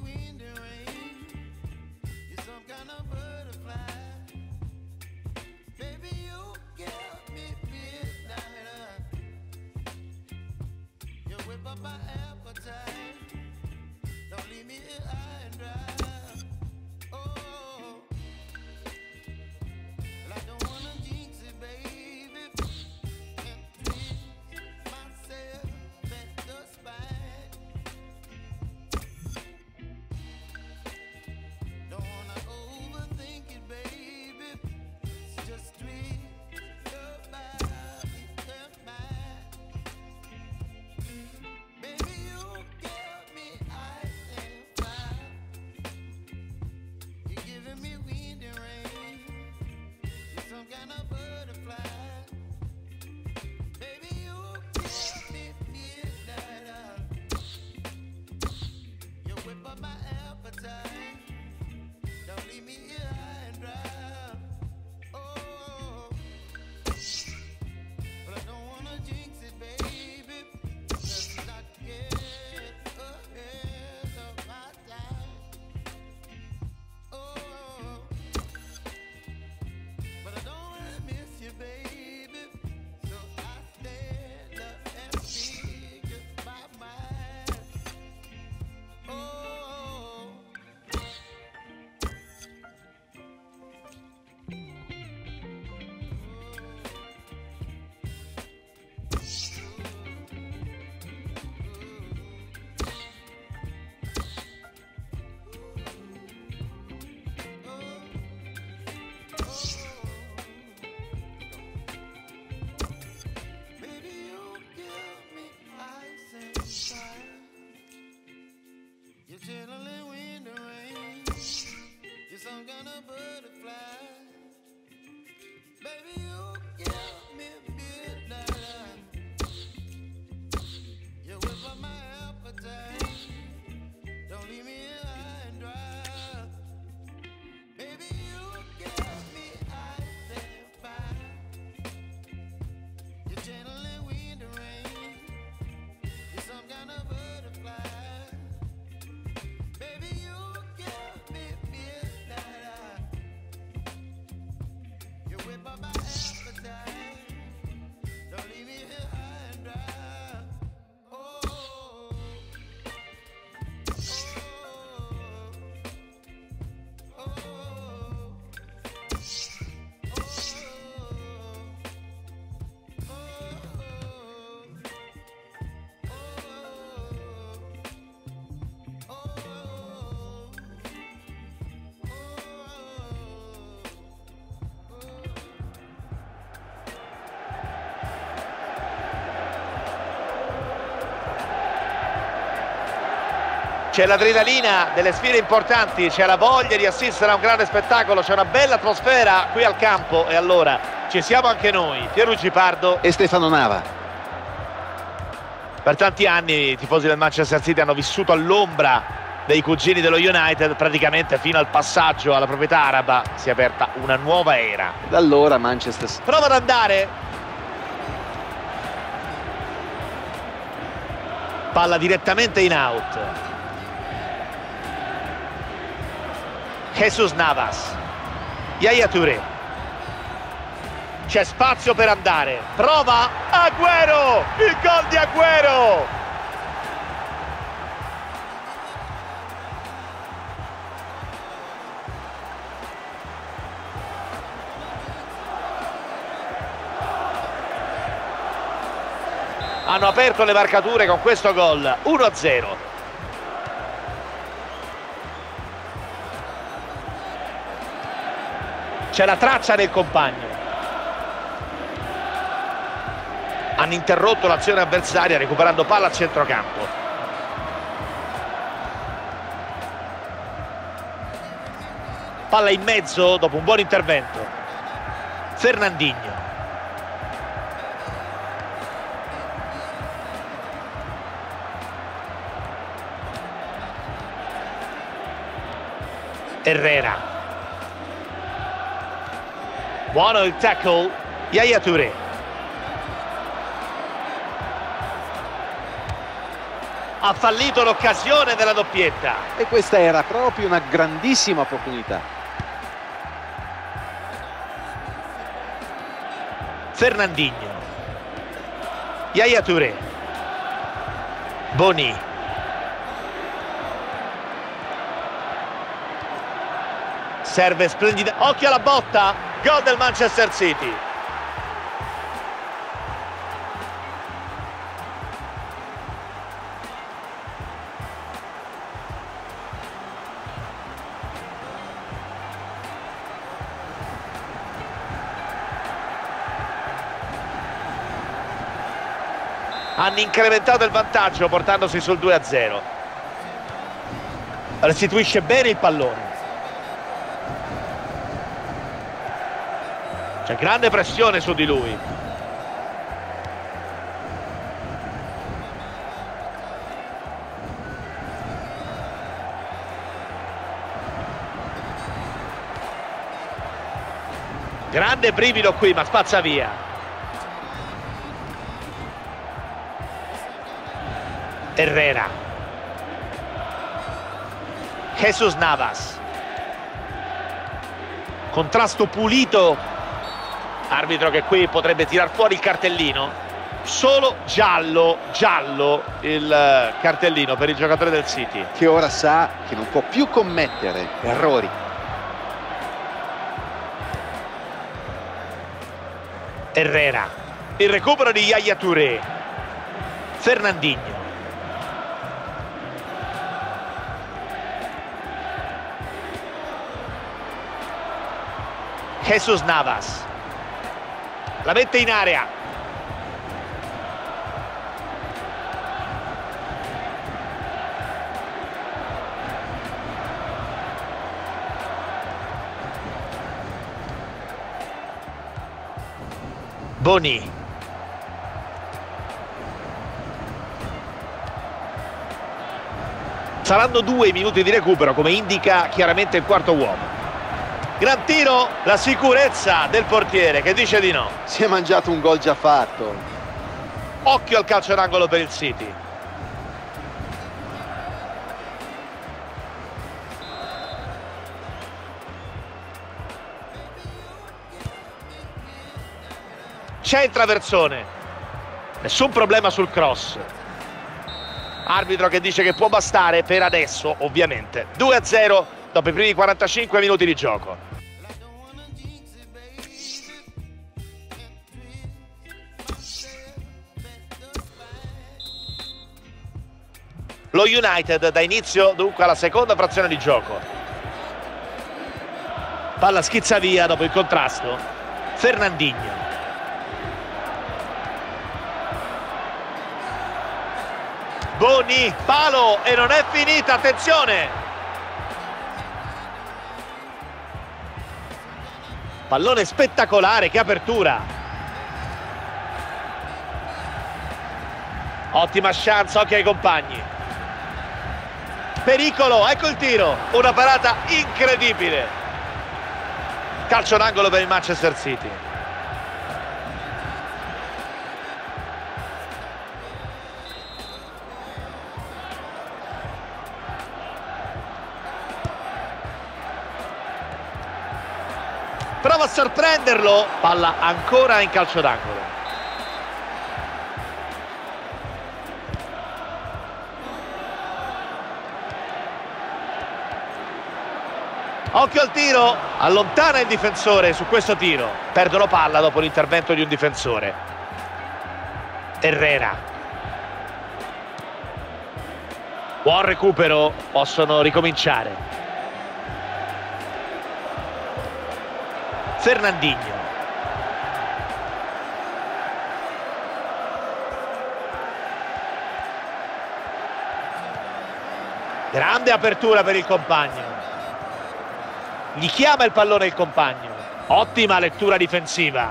we C'è l'adrenalina delle sfide importanti, c'è la voglia di assistere a un grande spettacolo, c'è una bella atmosfera qui al campo e allora ci siamo anche noi, Pierluigi Pardo. E Stefano Nava. Per tanti anni i tifosi del Manchester City hanno vissuto all'ombra dei cugini dello United, praticamente fino al passaggio alla proprietà araba si è aperta una nuova era. Da allora Manchester Prova ad andare. Palla direttamente in out. Jesus Navas. Yaya Touré. C'è spazio per andare. Prova Agüero! Il gol di Agüero! Hanno aperto le marcature con questo gol 1-0. C'è la traccia del compagno. Hanno interrotto l'azione avversaria recuperando palla a centrocampo. Palla in mezzo dopo un buon intervento. Fernandinho. Herrera. Buono il tackle. Yaya Touré. Ha fallito l'occasione della doppietta. E questa era proprio una grandissima opportunità. Fernandinho. Yaya Touré. Boni. Serve splendida. Occhio alla botta. Gol del Manchester City. Hanno incrementato il vantaggio portandosi sul 2-0. Restituisce bene il pallone. C'è grande pressione su di lui. Grande brivido qui, ma spazza via. Herrera. Jesus Navas. Contrasto pulito arbitro che qui potrebbe tirar fuori il cartellino. Solo giallo giallo il eh, cartellino per il giocatore del City. Che ora sa che non può più commettere errori. Herrera. Il recupero di Yaya Touré. Fernandinho. Jesus Navas la mette in area. Boni. Saranno due minuti di recupero come indica chiaramente il quarto uomo. Gran tiro, la sicurezza del portiere che dice di no. Si è mangiato un gol già fatto. Occhio al calcio d'angolo per il City. C'è il traversone. Nessun problema sul cross. Arbitro che dice che può bastare per adesso, ovviamente. 2-0 dopo i primi 45 minuti di gioco. Lo United dà inizio dunque alla seconda frazione di gioco. Palla schizza via dopo il contrasto. Fernandinho. Boni, palo e non è finita, attenzione! Pallone spettacolare, che apertura! Ottima chance, occhio ai compagni. Pericolo, ecco il tiro, una parata incredibile. Calcio d'angolo per il Manchester City. Prova a sorprenderlo, palla ancora in calcio d'angolo. Occhio al tiro, allontana il difensore su questo tiro. Perdono palla dopo l'intervento di un difensore. Herrera. Buon recupero, possono ricominciare. Fernandinho. Grande apertura per il compagno. Gli chiama il pallone il compagno. Ottima lettura difensiva.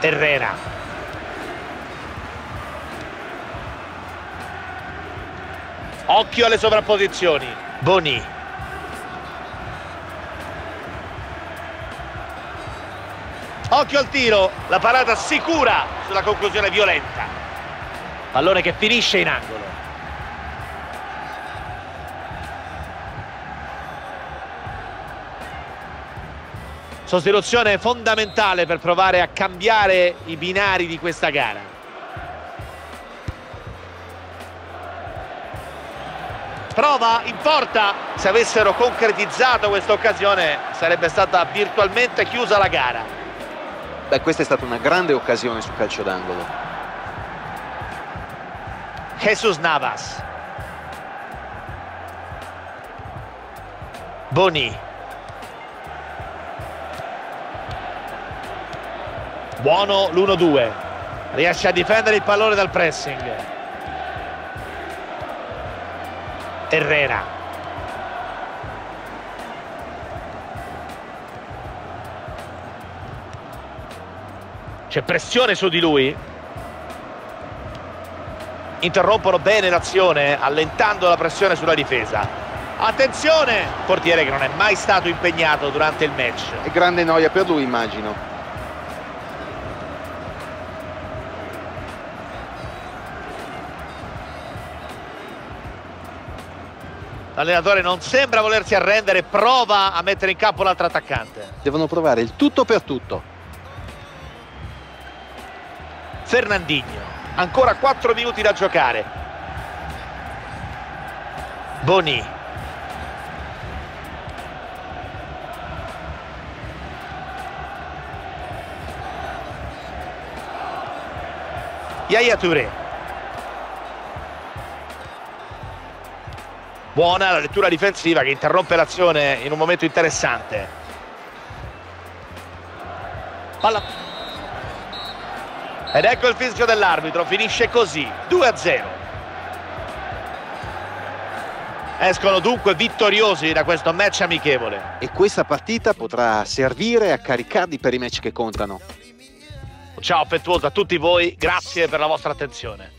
Herrera. Occhio alle sovrapposizioni. Boni. Occhio al tiro, la parata sicura sulla conclusione violenta. Pallone che finisce in angolo. Sostituzione fondamentale per provare a cambiare i binari di questa gara. Prova in porta, se avessero concretizzato questa occasione sarebbe stata virtualmente chiusa la gara. Beh, questa è stata una grande occasione sul calcio d'angolo. Jesus Navas. Boni. Buono l'1-2. Riesce a difendere il pallone dal pressing. Herrera. C'è pressione su di lui. Interrompono bene l'azione, allentando la pressione sulla difesa. Attenzione! Portiere che non è mai stato impegnato durante il match. È grande noia per lui, immagino. L'allenatore non sembra volersi arrendere, prova a mettere in campo l'altro attaccante. Devono provare il tutto per tutto. Fernandinho. Ancora 4 minuti da giocare. Boni. Yaya Touré. Buona la lettura difensiva che interrompe l'azione in un momento interessante. Palla. Ed ecco il fischio dell'arbitro, finisce così, 2-0. Escono dunque vittoriosi da questo match amichevole. E questa partita potrà servire a caricarli per i match che contano. Ciao affettuoso a tutti voi, grazie per la vostra attenzione.